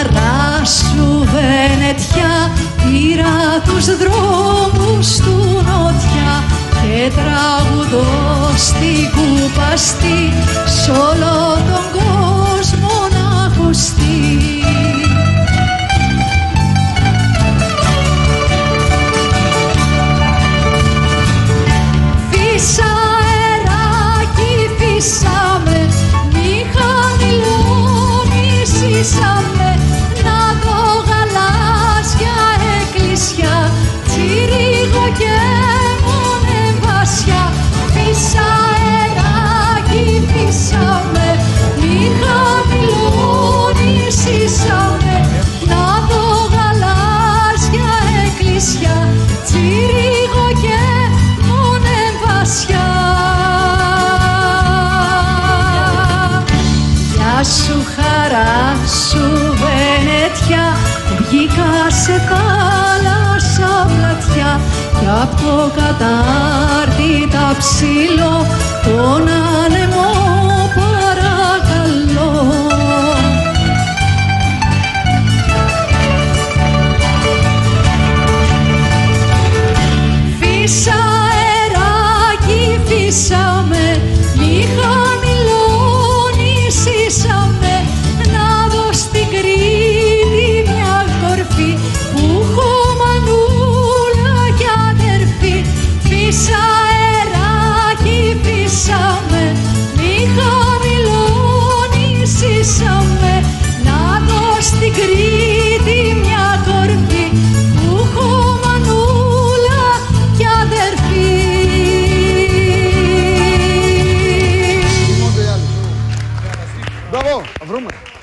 χαρά σου βενετιά πήρα τους δρόμους του νότια και τραγουδώ στην κουπαστή σ' χαμηλώνησαμε να δω γαλάζια εκκλησιά τσιρίγο και μονεβασιά Γεια σου χαρά σου Βενετιά Βγήκα σε θάλασσα πλατιά. Κι απ' το κατάρτι τα ψηλό Τον Φύσα αεράκι φύσαμε. Μη χαμηλώνησαμε Να δω στην Κρήτη μια κορφή Που έχω О, в Румынии.